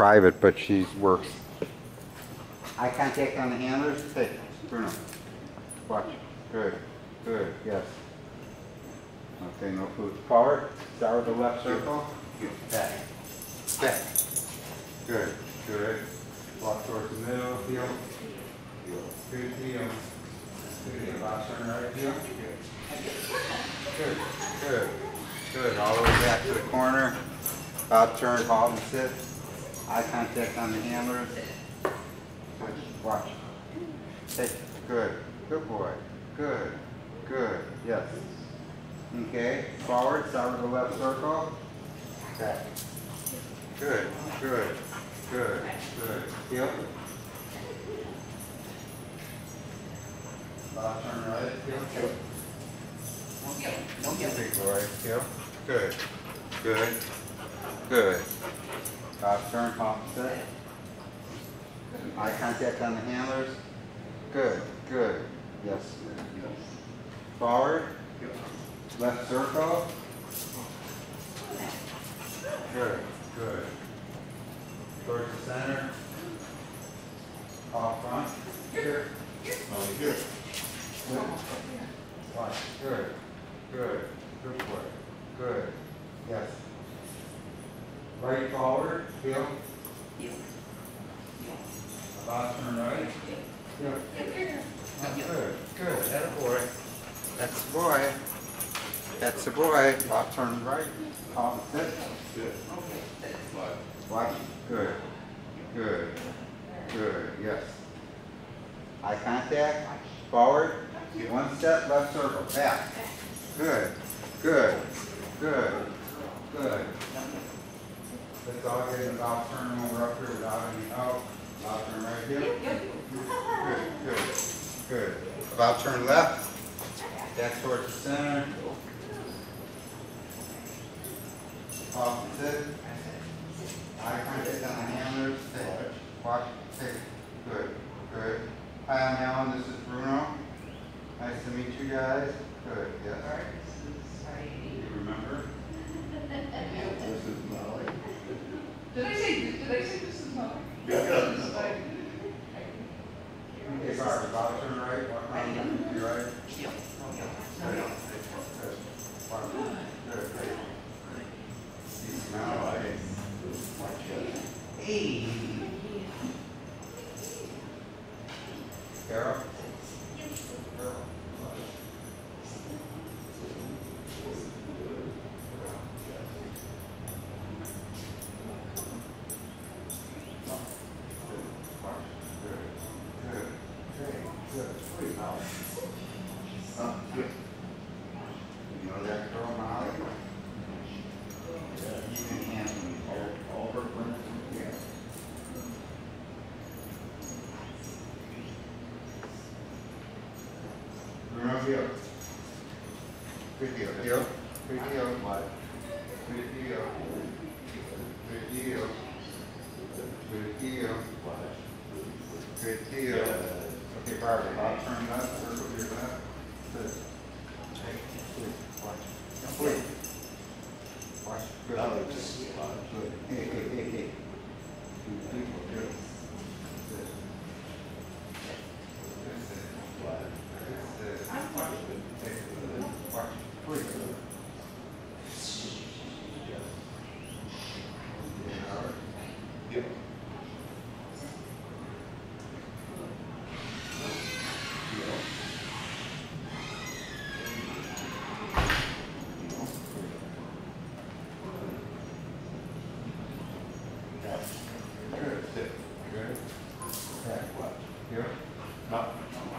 private, but she works. Eye contact on the handlers. Hey, Bruno. Watch. Good. Good. Yes. Okay, no food. Forward. Start with the left circle. Back. Back. Good. Good. Walk towards the middle. Heel. Good heel. Good heel. Box turn right heel. Good. Good. Good. All the way back to the corner. About turn, halt and sit. Eye contact on the handlers. Good. Watch. Hey, good. Good boy. Good. Good. Yes. Okay. Forward. Start with the left circle. Back. Good. Good. Good. Good. Heel. About turn right. Heel. Don't get big boy. Heel. Good. Good. Good. Uh, Turn, opposite. Eye contact on the handlers. Good, good. Yes. Forward. Left circle. Good, good. Towards the center. Off front. Here. Oh, here. Good. Good, good. Good. Good. Yes. Right forward, heel. About turn right. Heel. Oh, Good, good, that a boy. That's the boy. That's the boy. About turn right. Opposite. Watch. Good, good, good, yes. Eye contact, forward, one step, left circle, back. Good, good, good, good. Let's all get about turn over up here without any help. About turn right here. Good, good, good. About turn left. Back towards the center. Opposite. Eye contact on the handlers. Watch. Hey. Good, good. Hi, I'm Allan. This is Bruno. Nice to meet you guys. Good, yes. You remember? This is Molly. Did I say, did I say this is not? Okay, sorry, about turn right, walk around, you right? Good. Good. Watch. Good, good. You smell like it. Watch it. Hey. Carol? Carol? Watch. Good. Good. Good. Good. Sweet. Now. Uh, Molly? Yeah, you can handle me. All, all her friends. Yeah. Remember you. Good deal. Deal. Good deal. What? Good deal. Good deal. Good deal. Good deal. Okay, Barbara, Bob, turn left, circle your. Hey, watch. Now, please. Watch. Good. Hey, hey, hey, hey. Good people. Good. Good. Good. Watch. Hey, watch. Please. Yeah, all right. Yep. Good, sit, good. Back, what? Here? No.